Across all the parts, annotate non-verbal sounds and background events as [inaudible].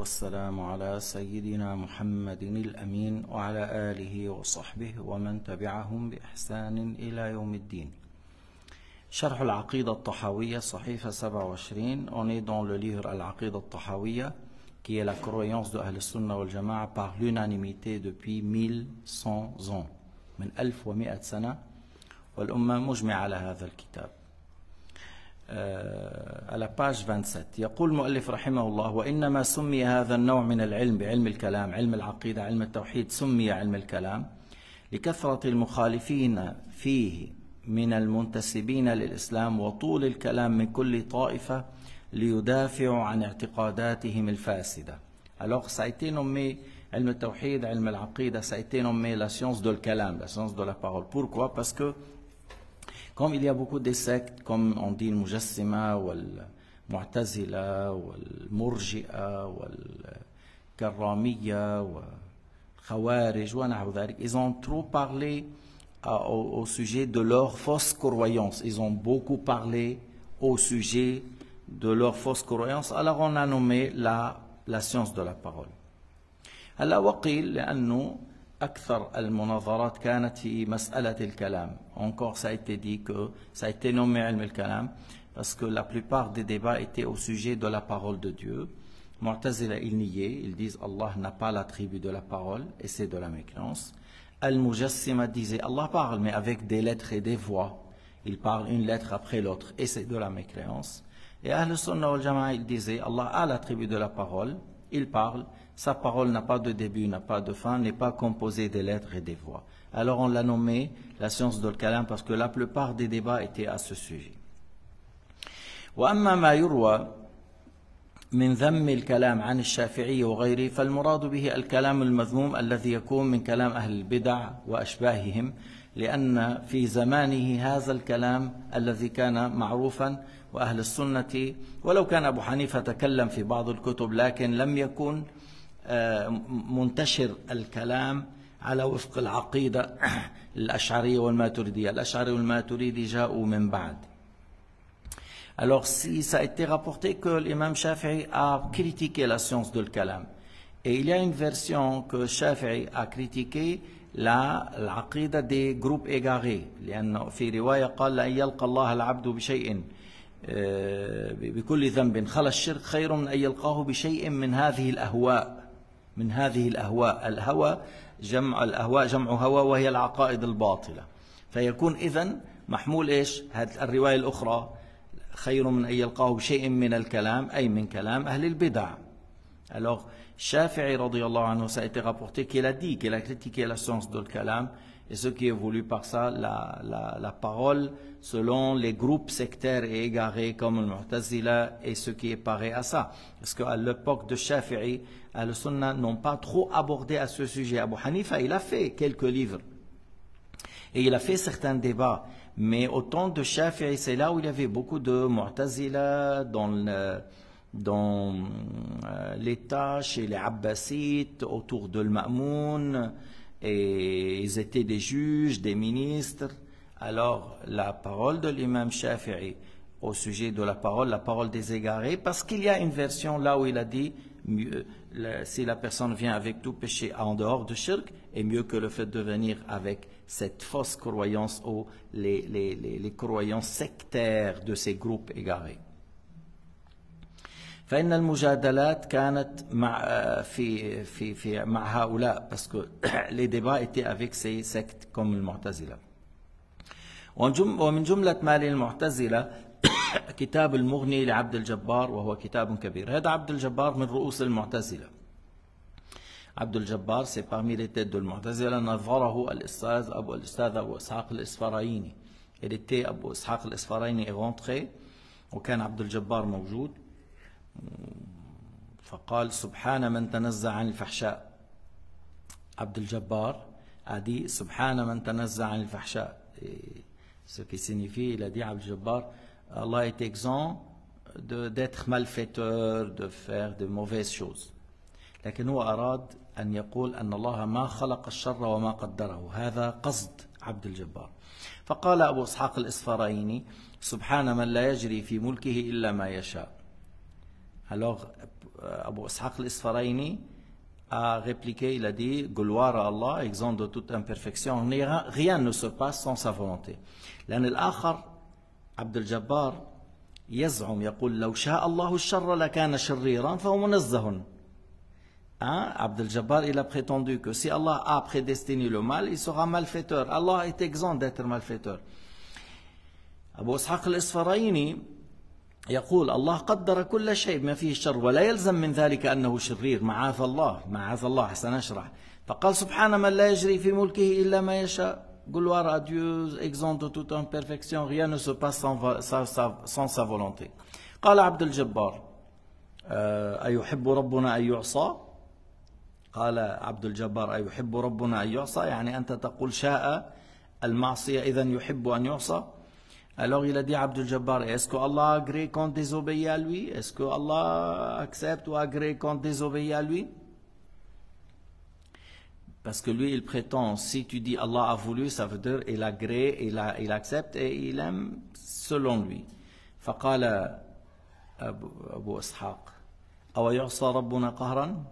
والسلام على سيدنا محمد الأمين وعلى آله وصحبه ومن تبعهم بإحسان إلى يوم الدين. شرح العقيدة الطحاوية صحيفة 27 On est dans le livre Al-Aqida al-Tahawiyya qui est la croyance de Sunnah wal Jama'a par l'unanimité depuis 1100 ans. من 1100 سنة والأمة مجمعة على هذا الكتاب. على باج 27 يقول المؤلف رحمه الله وإنما سمي هذا النوع من العلم بعلم الكلام علم العقيدة علم التوحيد سمي علم الكلام لكثرة المخالفين فيه من المنتسبين للإسلام وطول الكلام من كل طائفة ليدافعوا عن اعتقاداتهم الفاسدة. Alors ça a été nommé علم التوحيد علم العقيدة ça a été nommé la science de kalam, la science de la parole. Pourquoi? Parce que Comme il y a beaucoup de sectes, comme on dit le Mujassima, ou le Mu'tazila, ou le Murji'a, ou le Karramiya, ou le Khawarij, ils ont trop parlé euh, au, au, sujet de leur fausse croyance. Ils ont beaucoup parlé au sujet de leur fausse croyance. Alors on a nommé la, la science de la parole. هلا وقيل لأنه al-Munazarat. Encore, ça a été dit que ça a été nommé al-kalam parce que la plupart des débats étaient au sujet de la parole de Dieu. Mu'tazila, ils niaient, ils disent Allah n'a pas l'attribut de la parole et c'est de la mécréance. Al-Mujassima disait Allah parle mais avec des lettres et des voix. Il parle une lettre après l'autre et c'est de la mécréance. Et Ahl-Sunnah al-Jama'a, ils disaient Allah a l'attribut de la parole, il parle sa parole n'a pas de début, n'a pas de fin, n'est pas composée des lettres et des voix. Alors on l'a nommé la science de kalam parce que la plupart des débats étaient à ce sujet. وأما ما يروى من ذم الكلام عن الشافعي وغيره فالمراد به الكلام المذموم الذي يكون من كلام أهل البدع وأشباههم لأن في زمانه هذا الكلام الذي كان معروفا وأهل السنة ولو كان أبو حنيفة تكلم في بعض الكتب لكن لم يكن منتشر الكلام على وفق العقيدة [clears throat] الأشعرية والماتريدية. الأشعري والماتريدي جاءوا من بعد. Alors, si ça a été rapporté que l'imam Shafi'i a critiqué la science de l'kalam, et il y a une version que Shafi'i a critiqué la العقيدة des groupes égarés. لأن في رواية قال لأن يلقى الله العبد بشيء. بكل ذنب. خلا الشرك خير من أن يلقاه بشيء من هذه الأهواء. من هذه الأهواء الهوى جمع الأهواء جمع هوى وهي العقائد الباطلة فيكون إذن محمول إيش الرواية الأخرى خير من أن يلقاه بشيء من الكلام أي من كلام أهل البدع Alors, Shafi'i anhu, ça a été rapporté qu'il a dit, qu'il a critiqué la science de kalam et ce qui est voulu par ça, la, la, la parole selon les groupes sectaires et égarés comme le Mu'tazila et ce qui est pareil à ça. Parce qu'à l'époque de Shafi'i, Al-Sunnah n'ont pas trop abordé à ce sujet. Abu Hanifa, il a fait quelques livres. Et il a fait certains débats. Mais au temps de Shafi'i, c'est là où il y avait beaucoup de Mu'tazila dans dans euh, l'État, chez les Abbasites, autour de l'Ma'moun, et ils étaient des juges, des ministres. Alors, la parole de l'imam Shafi'i au sujet de la parole, la parole des égarés, parce qu'il y a une version là où il a dit, mieux, si la personne vient avec tout péché en dehors de shirk, est mieux que le fait de venir avec cette fausse croyance ou les, les, les, les croyances sectaires de ces groupes égarés. فإن المجادلات كانت مع في في في مع هؤلاء parce que [coughs] les débats étaient avec ces sectes comme المعتزلة ومن جملة ما للمعتزلة كتاب المغني لعبد الجبار وهو كتاب كبير. هذا عبد الجبار من رؤوس المعتزلة. عبد الجبار سي parmi les têtes de المعتزلة نظره الأستاذ أبو الأستاذ أبو إسحاق الإسفرايني. Il était أبو إسحاق الإسفرايني rentré وكان عبد الجبار موجود فقال سبحان من تنزع عن الفحشاء. عبد الجبار dit سبحان من تنزع عن الفحشاء. Ce qui signifie il a dit Abdel Jabbar Allah est exempt d'être malfaiteur de faire de mauvaises choses لكن هو أراد أن يقول أن الله ما خلق الشر وما قدره هذا قصد عبد الجبار فقال أبو إسحاق الإسفرايني سبحان من لا يجري في ملكه إلا ما يشاء Alors, Abu Ishaq al-Isfaraini a répliqué, il a dit, gloire à Allah, exempt de toute imperfection, rien ne se passe sans sa volonté. لأن الآخر عبد الجبار يزعم يقول لو شاء الله الشر لكان شريرا فهو منزه Hein? Abdel Jabbar, il a prétendu que si Allah a prédestiné le mal, il sera malfaiteur. Allah est exempt d'être malfaiteur. Abu Ishaq al-Isfaraini يقول الله قدر كل شيء ما فيه الشر ولا يلزم من ذلك أنه شرير معاذ الله معاذ الله سنشرح فقال سبحان من لا يجري في ملكه إلا ما يشاء gloire à Dieu exempt de toute imperfection rien ne se passe sans, sans sa volonté قال عبد الجبار أيحب ربنا أن يعصى قال عبد الجبار أيحب ربنا أن يعصى يعني أنت تقول شاء المعصية إذا يحب أن يعصى Alors il a dit Abdul Jabbar, est-ce que Allah agrée qu'on désobéit à lui Est-ce que Allah accepte ou agrée qu'on désobéit à lui Parce que lui, il prétend, si tu dis Allah a voulu, ça veut dire il agrée, il, a, il accepte et il aime selon lui. فقال أبو, أبو إسحاق أو يعصى ربنا قهرا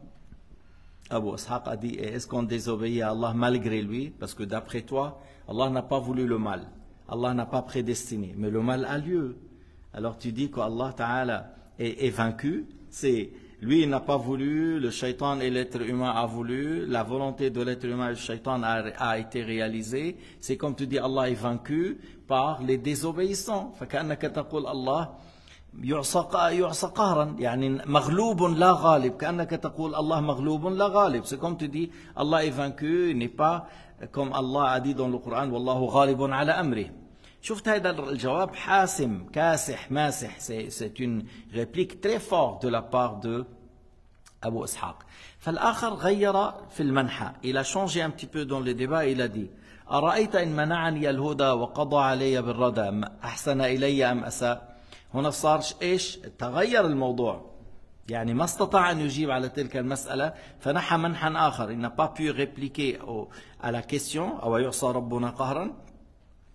Abu Ishaq a dit, est-ce qu'on désobéit à Allah malgré lui Parce que d'après toi, Allah n'a pas voulu le mal. Allah n'a pas prédestiné. Mais le mal a lieu. Alors tu dis qu'Allah Ta'ala est, est, vaincu. C'est lui, il n'a pas voulu, le shaitan et l'être humain a voulu, la volonté de l'être humain et le shaitan a, a été réalisée. C'est comme tu dis, Allah est vaincu par les désobéissants. فكأنك تقول الله يعصى يعصى قهرا يعني مغلوب لا غالب كأنك تقول الله مغلوب لا غالب c'est comme tu dis Allah est vaincu il n'est pas comme Allah a dit dans le Coran والله غالب على أمره شفت هذا الجواب؟ حاسم كاسح ماسح. Une réplique très forte de la part de أبو إسحاق فالآخر غير في المنحى. Changé un petit peu dans le débat. Il a dit أرأيت إن منعني الهدى وقضى علي بالردى؟ أحسن إلي أم أساء؟ هنا صار إيش؟ تغير الموضوع. يعني ما استطاع أن يجيب على تلك المسألة. فنحى منحا آخر. Pas pu répliquer au, à la question. أو يعصى ربنا قهرا؟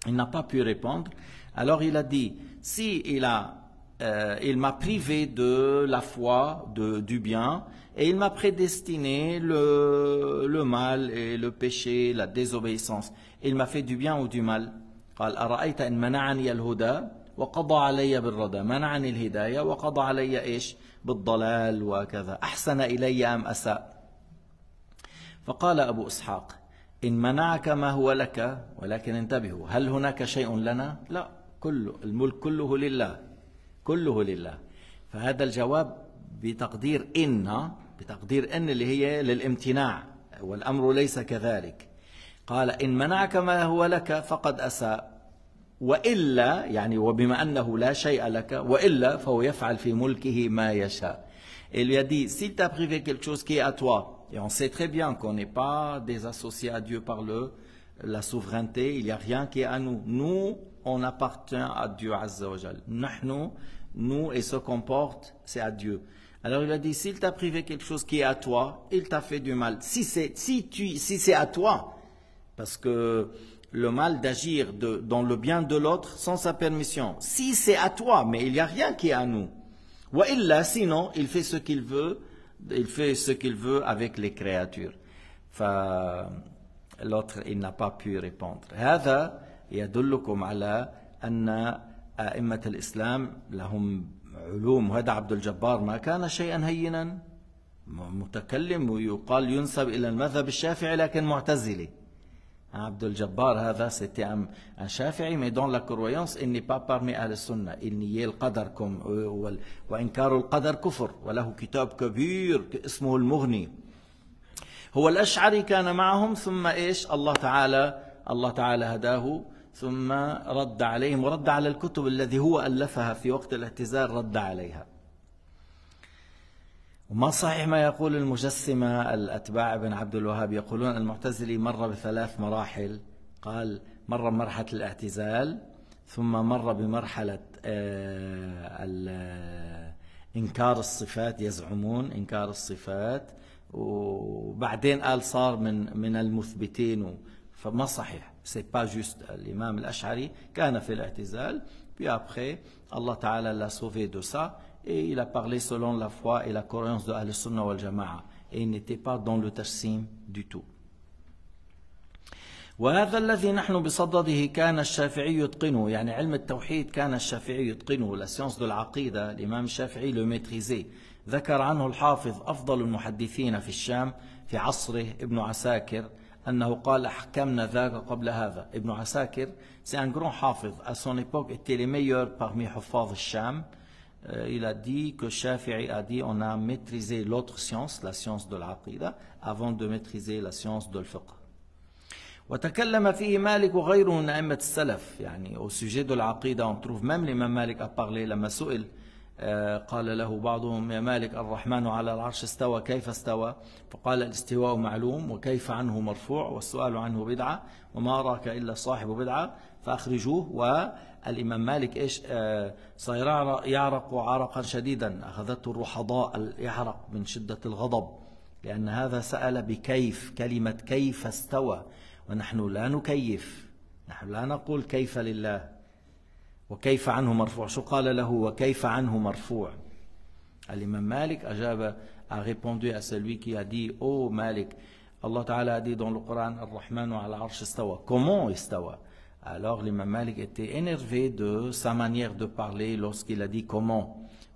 il n'a pas pu répondre alors il a dit si il a euh, il m'a privé de la foi de, du bien et il m'a prédestiné le, le mal et le péché la désobéissance il m'a fait du bien ou du mal قال أرأيت إن منعني الهدى وقضى علي بالردى منعني الهداية وقضى علي إيش بالضلال وكذا أحسن إلي أم أساء فقال أبو إسحاق إن منعك ما هو لك ولكن انتبهوا هل هناك شيء لنا؟ لا كله الملك كله لله كله لله. فهذا الجواب بتقدير إن بتقدير إن اللي هي للامتناع والأمر ليس كذلك. قال إن منعك ما هو لك فقد أساء. وإلا يعني وبما أنه لا شيء لك وإلا فهو يفعل في ملكه ما يشاء. Il lui a dit, s'il t'a privé quelque chose qui est à toi, et on sait très bien qu'on n'est pas des associés à Dieu par le, la souveraineté, il n'y a rien qui est à nous. Nous, on appartient à Dieu Azza Jal. Nous, nous et ce qu'on porte, c'est à Dieu. Alors il a dit, s'il t'a privé quelque chose qui est à toi, il t'a fait du mal. Si c'est si si c'est à toi, parce que le mal d'agir dans le bien de l'autre sans sa permission. Si c'est à toi, mais il n'y a rien qui est à nous. Ou sinon, il fait ce qu'il veut, il fait ce qu'il veut avec les créatures. L'autre, il n'a pas pu répondre. هذا يدلكم على أن أئمة الإسلام لهم علوم وهذا عبد الجبار ما كان شيئا هينا متكلم ويقال ينسب إلى المذهب الشافعي لكن معتزلي Abdul Jabbar هذا un Shafi'i mais dans la croyance il n'est pas parmi أهل السنة il niait القدر وإنكار القدر كفر وله كتاب كبير اسمه المغني هو الأشعري كان معهم ثم إيش؟ الله تعالى الله تعالى هداه ثم رد عليهم ورد على الكتب الذي هو ألفها في وقت الاعتزال رد عليها. وما صحيح ما يقول المجسمة الأتباع ابن عبد الوهاب. يقولون المعتزلي مر بثلاث مراحل. قال مر بمرحلة الاعتزال ثم مر بمرحلة إنكار الصفات يزعمون إنكار الصفات. وبعدين قال صار من من المثبتين. فما صحيح. c'est pas juste الإمام الأشعري كان في الاعتزال. Puis après الله تعالى l'a sauvé de ça et il a parlé selon la foi et la croyance de السنة والجماعة. Et il n'était pas dans le تجسيم du tout. وهذا الذي نحن بصدده كان الشافعي يتقنه. يعني علم التوحيد كان الشافعي يتقنه. la science de العقيدة الإمام الشافعي le maîtrisait ذكر عنه الحافظ أفضل المحدثين في الشام في عصره ابن عساكر. أنه قال أحكمنا ذاك قبل هذا ابن عساكر سي ان grand حافظ à son époque était les meilleurs parmi حفاظ الشام il a dit que Shafi'i a dit on a maîtrisé l'autre science la science de l'aqida avant de maîtriser la science de fiqh وتكلم فيه مالك وغيره من أئمة السلف يعني au sujet de l'aqida on trouve même l'imam Malik a parlé لما سئل قال له بعضهم يا مالك الرحمن على العرش استوى كيف استوى؟ فقال الاستواء معلوم وكيف عنه مرفوع والسؤال عنه بدعة وما أراك إلا صاحب بدعة فأخرجوه. والإمام مالك إيش؟ صار يعرق عرقا شديدا أخذته الرحضاء يعرق من شدة الغضب لأن هذا سأل بكيف كلمة كيف استوى ونحن لا نكيف نحن لا نقول كيف لله. وكيف عنه مرفوع شو قال له وكيف عنه مرفوع الإمام مالك أجاب a répondu à celui qui a dit Oh Malik Allah Ta'ala a dit dans le Coran Ar-Rahman ala arsh istawa comment istawa alors l'imam Malik était énervé de sa manière de parler lorsqu'il a dit comment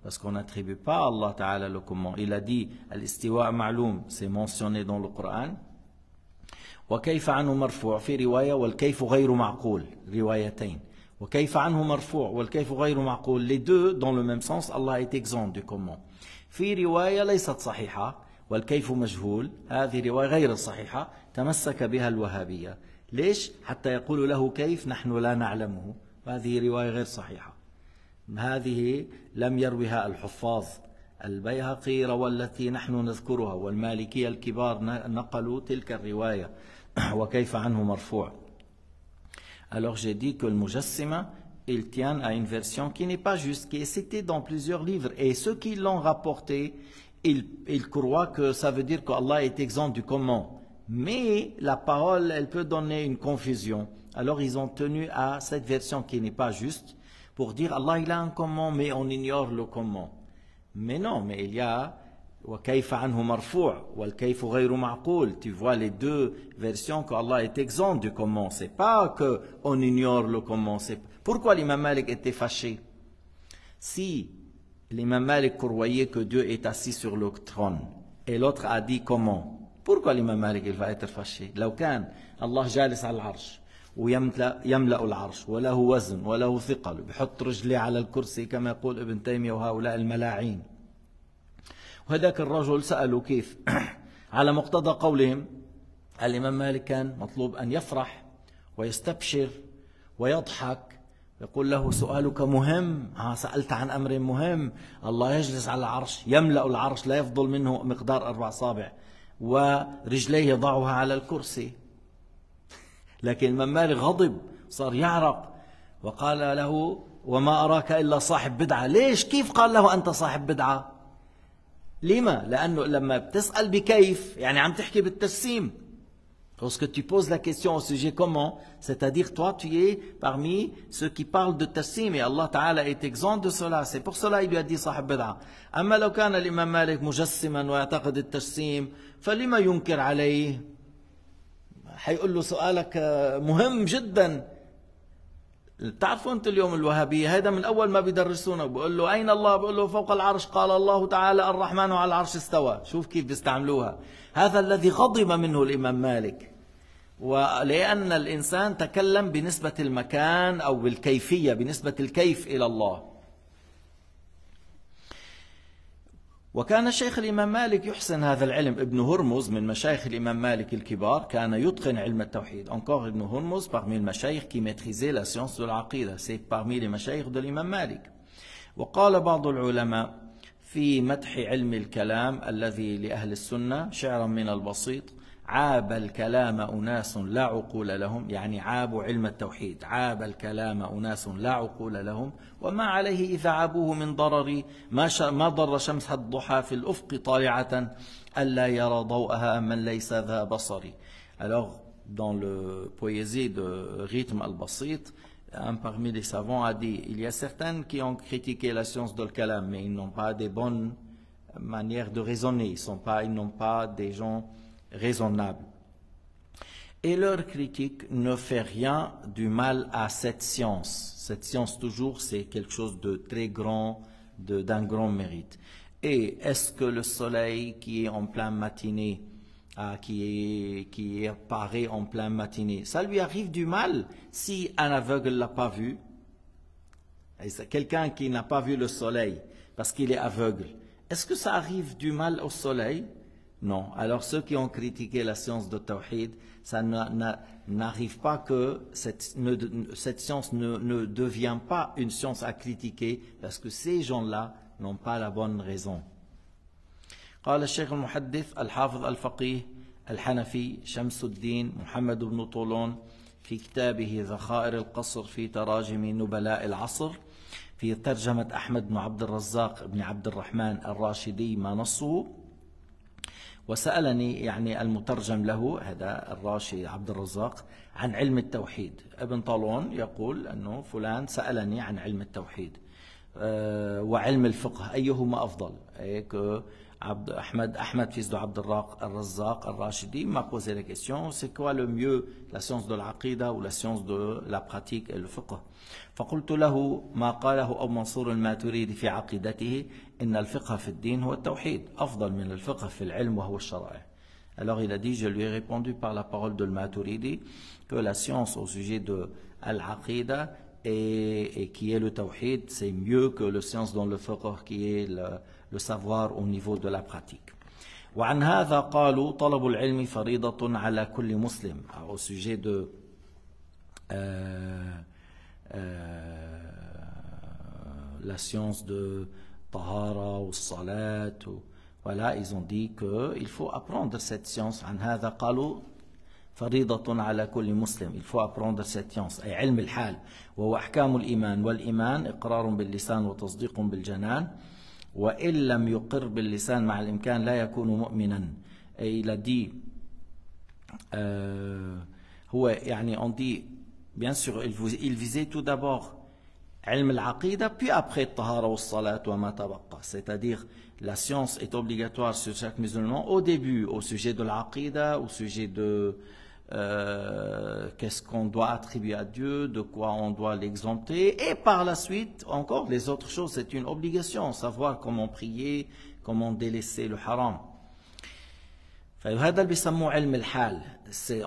parce qu'on n'attribue pas à Allah Ta'ala le comment il a dit al-istiwa ma'loum c'est mentionné dans le Coran وكيف عنه مرفوع في رواية والكيف غير معقول روايتين وكيف عنه مرفوع والكيف غير معقول. Les deux dans le même sens Allah est exempt du comment. في رواية ليست صحيحة والكيف مجهول. هذه رواية غير صحيحة تمسك بها الوهابية. ليش؟ حتى يقول له كيف؟ نحن لا نعلمه. هذه رواية غير صحيحة. هذه لم يروها الحفاظ البيهقي روى التي نحن نذكرها والمالكية الكبار نقلوا تلك الرواية. [coughs] وكيف عنه مرفوع. Alors j'ai dit que le Mujassima, il tient à une version qui n'est pas juste, qui est citée dans plusieurs livres. Et ceux qui l'ont rapporté, ils, ils, croient que ça veut dire qu'Allah est exempt du comment. Mais la parole, elle peut donner une confusion. Alors ils ont tenu à cette version qui n'est pas juste pour dire Allah il a un comment, mais on ignore le comment. Mais non, mais il y a وكيف عنه مرفوع والكيف غير معقول tu vois les deux versions que Allah est exempt du comment c'est pas que on ignore le comment c'est pourquoi l'imam Malik était fâché si l'imam Malik croyait que Dieu est assis sur le trône et l'autre a dit comment pourquoi l'imam Malik il va être fâché لو كان الله جالس على العرش ويملأ يملأ العرش وله وزن وله ثقل بحط رجليه على الكرسي كما يقول ابن تيمية وهؤلاء الملاعين وهذاك الرجل سألوا كيف؟ [clears throat] على مقتضى قولهم الإمام مالك كان مطلوب أن يفرح ويستبشر ويضحك يقول له سؤالك مهم. ها سألت عن أمر مهم. الله يجلس على العرش يملأ العرش لا يفضل منه مقدار أربع صابع ورجليه يضعها على الكرسي. [laughs] لكن الإمام مالك غضب صار يعرق وقال له وما أراك إلا صاحب بدعة. ليش؟ كيف قال له أنت صاحب بدعة؟ لما؟ لأنه لما بتسأل بكيف يعني عم تحكي بالتجسيم Lorsque tu poses la question au sujet comment, c'est-à-dire toi tu es parmi ceux qui parlent de tassim et Allah Ta'ala est exempt de cela. C'est pour cela qu'il lui a dit صاحب بدعة. أما لو كان الإمام مالك مجسما ويعتقد التجسيم فلما ينكر عليه؟ حيقول له سؤالك مهم جدا بتعرفوا أنتم اليوم الوهابية؟ هذا من أول ما بيدرسونا. بقول له أين الله؟ بقول له فوق العرش. قال الله تعالى الرحمن على العرش استوى. شوف كيف بيستعملوها. هذا الذي غضب منه الإمام مالك. ولأن الإنسان تكلم بنسبة المكان أو بالكيفية بنسبة الكيف إلى الله. وكان الشيخ الإمام مالك يحسن هذا العلم. ابن هرمز من مشايخ الإمام مالك الكبار كان يتقن علم التوحيد. Encore ابن هرمز parmi المشايخ qui maîtrisait la science de l'aqida c'est parmi les مشايخ de l'imam مالك وقال بعض العلماء في مدح علم الكلام الذي لأهل السنة شعرا من البسيط عاب الكلام أناس لا عقول لهم يعني عابوا علم التوحيد عاب الكلام أناس لا عقول لهم وما عليه إذا عابوه من ضرر ما, ما ضر شمس الضحى في الأفق طالعة ألا يرى ضوءها من ليس ذا بصر Alors, dans le poésie de rythme al-basit, un parmi les savants a dit, il y a certaines qui ont critiqué la science de kalam, mais ils n'ont pas des bonnes manières de raisonner, ils n'ont pas des gens raisonnables. Et leur critique ne fait rien du mal à cette science. Cette science, toujours, c'est quelque chose de très grand, d'un grand mérite. Et est-ce que le soleil qui est en pleine matinée, ah, qui, est, qui apparaît en pleine matinée, ça lui arrive du mal si un aveugle ne l'a pas vu? Quelqu'un qui n'a pas vu le soleil parce qu'il est aveugle, est-ce que ça arrive du mal au soleil? Non. Alors ceux qui ont critiqué la science de Tawhid, ça n'arrive pas que cette, cette science ne, ne, devient pas une science à critiquer parce que ces gens-là n'ont pas la bonne raison. قال الشيخ المحدث الحافظ الفقيه الحنفي شمس الدين محمد بن طولون في كتابه ذخائر القصر في تراجم نبلاء العصر في ترجمة أحمد بن عبد الرزاق بن عبد الرحمن الراشدي ما نصه وسألني يعني المترجم له هذا الراشي عبد الرزاق عن علم التوحيد. ابن طالون يقول أنه فلان سألني عن علم التوحيد. آه، وعلم الفقه أيهما أفضل؟ Abd, Ahmed, Ahmed, fils de Abdelrak al-Razzaq al-Rashidi, m'a posé la question, c'est quoi le mieux, la science de l'aqida ou la science de la pratique et le fiqh فقلت له ما قاله أبو منصور الماتريدي في عقيدته إن الفقه في الدين هو التوحيد أفضل من الفقه في العلم وهو الشرائع Alors il a dit, je lui ai répondu par la parole de Maturidi que la science au sujet de Al-Aqida et, et qui est le Tawhid, c'est mieux que la science dans le fiqh qui est le, le savoir au niveau de la pratique. وعن هذا قالوا طلب العلم فريضة على كل مسلم au sujet la science de de طهارة والصلاة ولا إذن dit que il faut apprendre cette science عن هذا قالوا فريضة على كل مسلم il faut apprendre cette science أي علم الحال وهو أحكام الإيمان والإيمان إقرار باللسان وتصديق بالجنان وإن لم يقر باللسان مع الإمكان لا يكون مؤمنا et il a dit euh, هو يعني on dit bien sûr il, vous, il visait tout d'abord علم العقيدة puis après الطهارة والصلاة وما تبقى c'est-à-dire la science est obligatoire sur chaque musulman au début au sujet de l'aqida au sujet de euh, qu'est-ce qu'on doit attribuer à Dieu, de quoi on doit l'exempter, et par la suite, encore, les autres choses, c'est une obligation, savoir comment prier, comment délaisser le haram.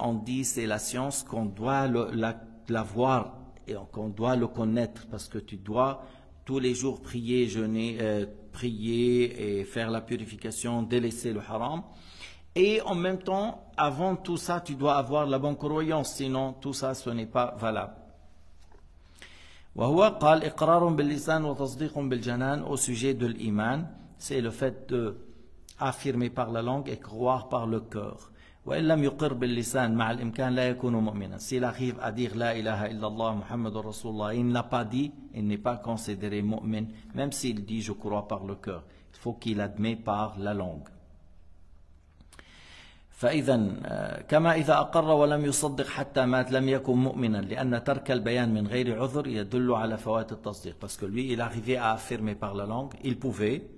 on dit c'est la science qu'on doit la, la, voir et qu'on doit le connaître parce que tu dois tous les jours prier, jeûner, euh, prier et faire la purification, délaisser le haram. Et en même temps, avant tout ça, tu dois avoir la bonne croyance, sinon tout ça, ce n'est pas valable. وهو قال إقرار باللسان وتصديق بالجنان au sujet de l'iman, c'est le fait de affirmer par la langue et croire par le cœur. وإن لم يقر باللسان مع الإمكان لا يكون مؤمنا. S'il arrive à dire la ilaha illallah Muhammad Rasulullah, il n'a pas dit, il n'est pas considéré mu'min, même s'il dit je crois par le cœur. Il faut qu'il admet par la langue. فإذا كما إذا أقر ولم يصدق حتى مات لم يكن مؤمنا لأن ترك البيان من غير عذر يدل على فوات التصديق parce que lui il arrivait à affirmer par la langue il pouvait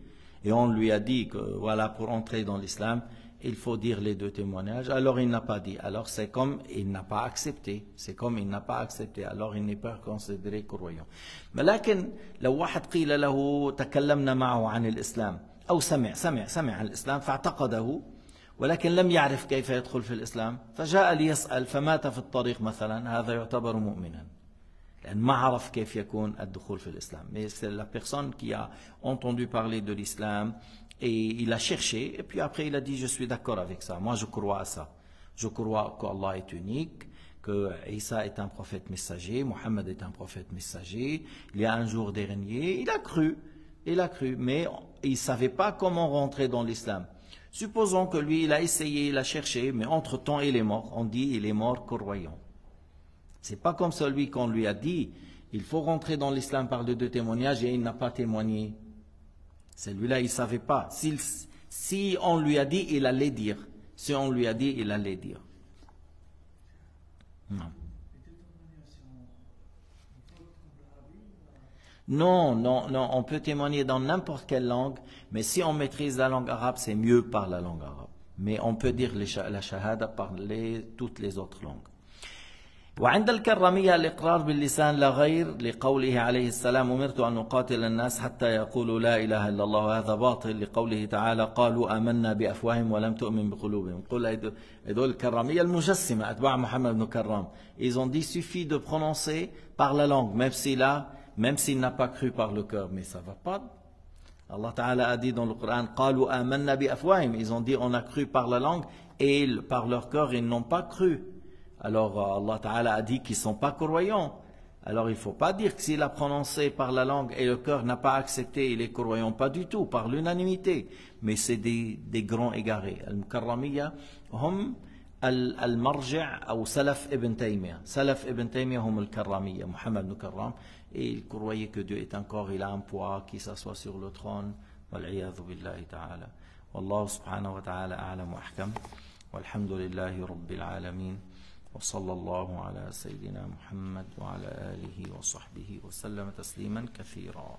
et on lui a dit que voilà pour entrer dans l'islam il faut dire les deux témoignages alors il n'a pas dit alors c'est comme il n'a pas accepté c'est comme il n'a pas accepté alors il n'est pas considéré croyant لكن لو واحد قيل له تكلمنا معه عن الإسلام أو سمع سمع سمع عن الإسلام فاعتقده ولكن لم يعرف كيف يدخل في الإسلام فجاء ليسأل فمات في الطريق مثلا هذا يعتبر مؤمنا لأن ما عرف كيف يكون الدخول في الإسلام mais c'est la personne qui a entendu parler de l'islam et il a cherché et puis après il a dit je suis d'accord avec ça moi je crois à ça je crois qu'Allah est unique que Isa est un prophète messager, Mohammed est un prophète messager, il y a un jour dernier, il a cru, il a cru, mais il ne savait pas comment rentrer dans l'islam. Supposons que lui, il a essayé, il a cherché, mais entre-temps, il est mort. On dit, il est mort croyant. C'est pas comme celui qu'on lui a dit, il faut rentrer dans l'islam par deux témoignages et il n'a pas témoigné. Celui-là, il ne savait pas. Si, si on lui a dit, il allait dire. Si on lui a dit, il allait dire. Non. Non, non, non, on peut témoigner dans n'importe quelle langue, mais si on maîtrise la langue arabe, c'est mieux par la langue arabe. Mais on peut dire la shahada par les, toutes les autres langues. وعند الكرامية الإقرار باللسان لا غير لقوله عليه السلام أمرت أن أقاتل الناس حتى يقولوا لا إله إلا الله وهذا باطل لقوله تعالى قالوا آمنا بأفواههم ولم تؤمن بقلوبهم قل هذول الكرامية المجسمة أتباع محمد بن كرام ils ont dit suffit de prononcer par la langue même s'il a même s'il n'a pas cru par le cœur, mais ça ne va pas. Allah Ta'ala a dit dans le Coran, Ils ont dit, on a cru par la langue et par leur cœur, ils n'ont pas cru. Alors euh, Allah Ta'ala a dit qu'ils ne sont pas croyants. Alors il ne faut pas dire que s'il a prononcé par la langue et le cœur n'a pas accepté, il est croyant, pas du tout, par l'unanimité. Mais c'est des, grands égarés. Al-Mukarramiya, hum al-Marji' ou Salaf ibn Taymiyyah. Salaf ibn Taymiyyah, hum al-Karramiya, Muhammad ibn Karram. Et il croyait que Dieu est un corps, il a un poids qui s'assoit sur le trône. Billahi ta'ala. Wallahu subhanahu wa ta'ala a'lam wa ahkam. Walhamdulillahi rabbil alamin. وصلى الله على سيدنا محمد وعلى آله وصحبه وسلم تسليما كثيرا